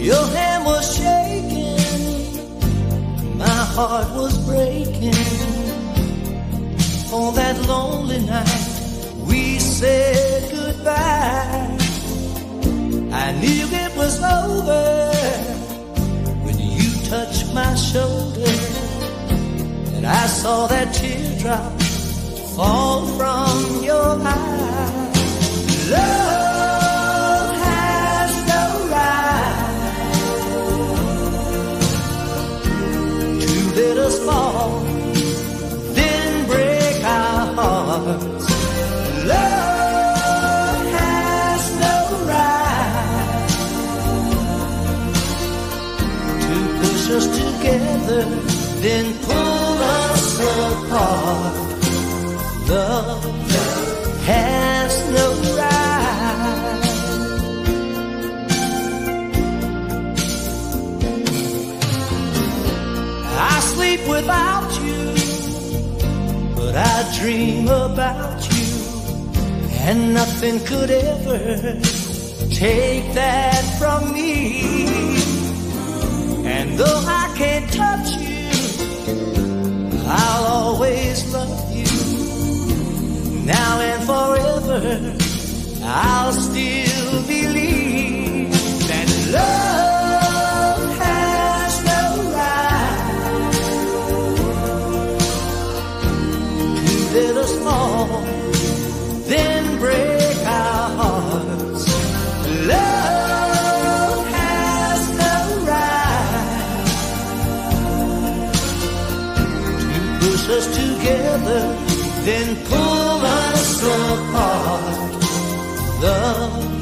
Your hand was shaking, my heart was breaking. On that lonely night, we said goodbye. I knew it was over when you touched my shoulder, and I saw that teardrop fall from your eye. Then break our hearts. Love has no right to push us together, then pull us apart. Love sleep without you, but I dream about you, and nothing could ever take that from me. And though I can't touch you, I'll always love you. Now and forever, then break our hearts. Love has the right push us together, then pull us apart. Love